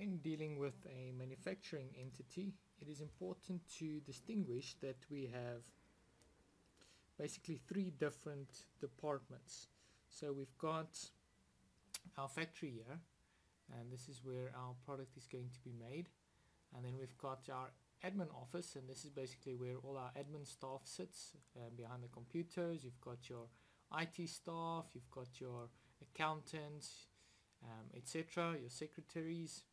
when dealing with a manufacturing entity, it is important to distinguish that we have basically three different departments. So we've got our factory here, and this is where our product is going to be made. And then we've got our admin office, and this is basically where all our admin staff sits uh, behind the computers. You've got your IT staff, you've got your accountants, um, etc., your secretaries.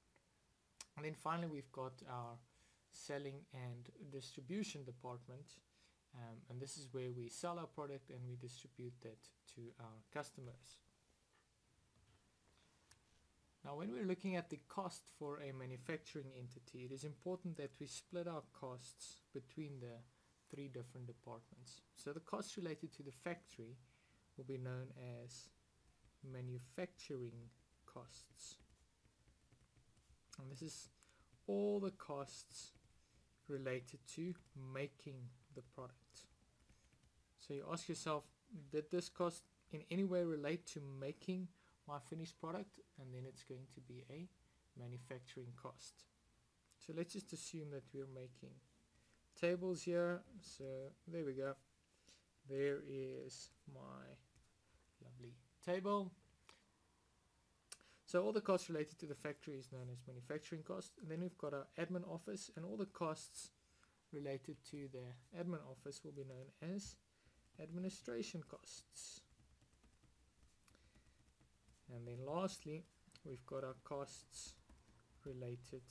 And then finally we've got our selling and distribution department um, and this is where we sell our product and we distribute that to our customers. Now when we're looking at the cost for a manufacturing entity it is important that we split our costs between the three different departments. So the costs related to the factory will be known as manufacturing costs. And this is all the costs related to making the product. So you ask yourself, did this cost in any way relate to making my finished product? And then it's going to be a manufacturing cost. So let's just assume that we're making tables here. So there we go. There is my lovely table. So all the costs related to the factory is known as manufacturing cost. And then we've got our admin office and all the costs related to the admin office will be known as administration costs. And then lastly, we've got our costs related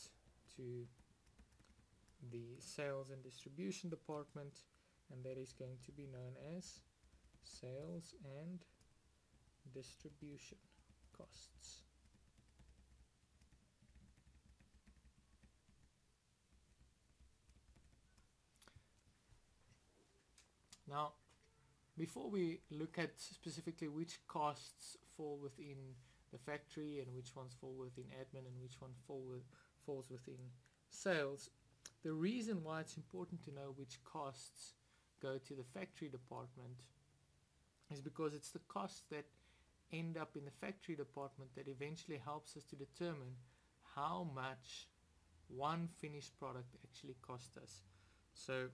to the sales and distribution department and that is going to be known as sales and distribution costs. Now, before we look at specifically which costs fall within the factory and which ones fall within admin and which one fall with, falls within sales, the reason why it's important to know which costs go to the factory department is because it's the costs that end up in the factory department that eventually helps us to determine how much one finished product actually cost us. So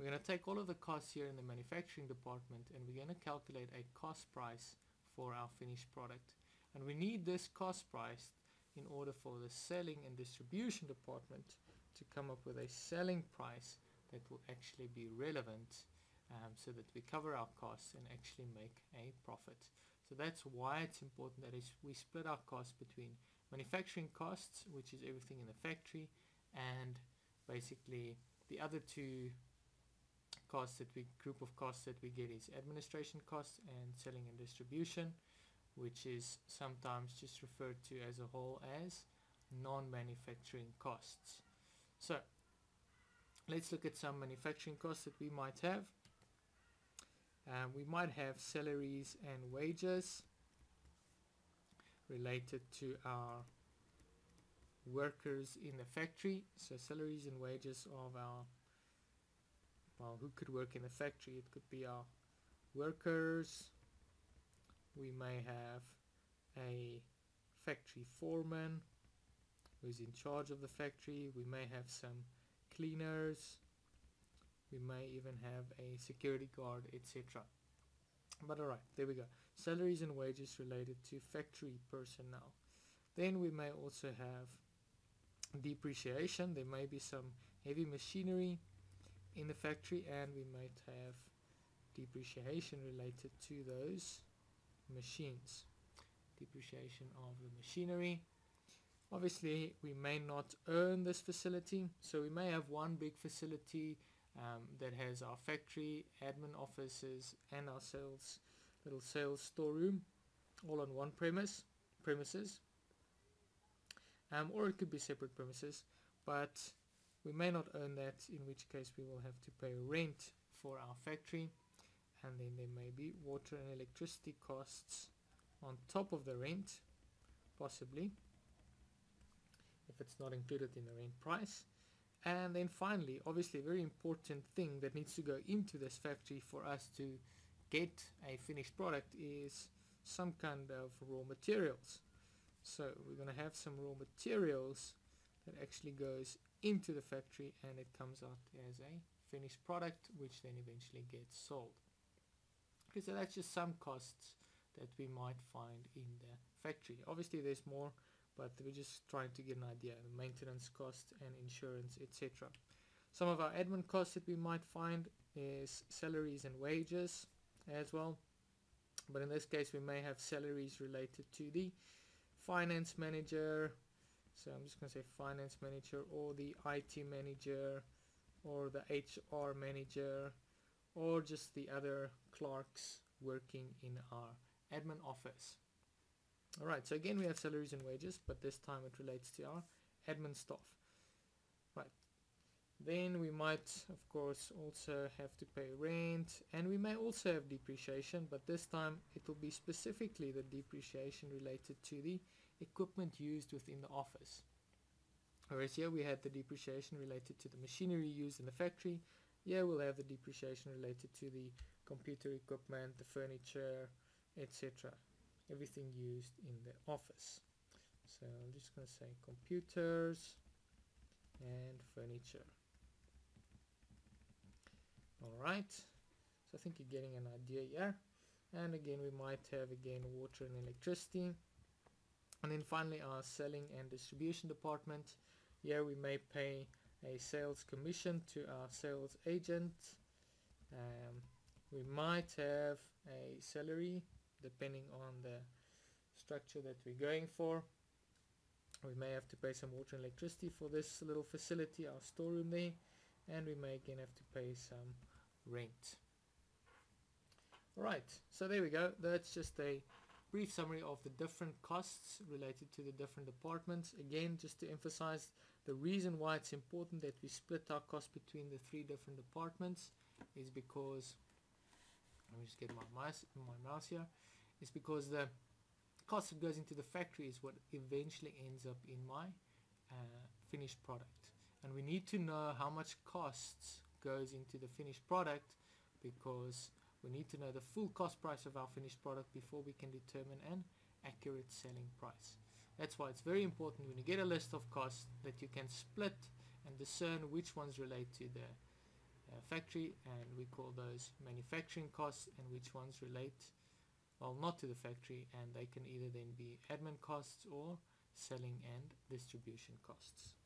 we're going to take all of the costs here in the manufacturing department and we're going to calculate a cost price for our finished product. And we need this cost price in order for the selling and distribution department to come up with a selling price that will actually be relevant um, so that we cover our costs and actually make a profit. So that's why it's important that is we split our costs between manufacturing costs, which is everything in the factory, and basically the other two costs that we group of costs that we get is administration costs and selling and distribution which is sometimes just referred to as a whole as non-manufacturing costs. So let's look at some manufacturing costs that we might have. Um, we might have salaries and wages related to our workers in the factory. So salaries and wages of our well who could work in a factory? It could be our workers. We may have a factory foreman who's in charge of the factory. We may have some cleaners. We may even have a security guard etc but alright there we go. Salaries and wages related to factory personnel. Then we may also have depreciation. There may be some heavy machinery in the factory and we might have depreciation related to those machines. Depreciation of the machinery. Obviously we may not own this facility so we may have one big facility um, that has our factory admin offices and our sales little sales storeroom all on one premise premises. Um, or it could be separate premises but we may not own that, in which case we will have to pay rent for our factory and then there may be water and electricity costs on top of the rent, possibly, if it's not included in the rent price. And then finally, obviously a very important thing that needs to go into this factory for us to get a finished product is some kind of raw materials. so we're going to have some raw materials that actually goes into the factory and it comes out as a finished product which then eventually gets sold. Okay so that's just some costs that we might find in the factory. Obviously there's more but we're just trying to get an idea maintenance costs and insurance etc some of our admin costs that we might find is salaries and wages as well. But in this case we may have salaries related to the finance manager so I'm just to say finance manager or the IT manager or the HR manager or just the other clerks working in our admin office. Alright so again we have salaries and wages but this time it relates to our admin staff. Right. Then we might of course also have to pay rent and we may also have depreciation but this time it will be specifically the depreciation related to the equipment used within the office. Whereas here we had the depreciation related to the machinery used in the factory. Here we'll have the depreciation related to the computer equipment, the furniture, etc. Everything used in the office. So I'm just going to say computers and furniture. Alright, so I think you're getting an idea here. And again, we might have again water and electricity. And then finally our selling and distribution department. Here we may pay a sales commission to our sales agent. Um, we might have a salary depending on the structure that we're going for. We may have to pay some water and electricity for this little facility, our storeroom there. And we may again have to pay some rent. Alright, so there we go. That's just a brief summary of the different costs related to the different departments. Again, just to emphasize the reason why it's important that we split our costs between the three different departments is because, let me just get my mouse, my mouse here, is because the cost that goes into the factory is what eventually ends up in my uh, finished product. And we need to know how much costs goes into the finished product because we need to know the full cost price of our finished product before we can determine an accurate selling price. That's why it's very important when you get a list of costs that you can split and discern which ones relate to the uh, factory and we call those manufacturing costs and which ones relate well not to the factory and they can either then be admin costs or selling and distribution costs.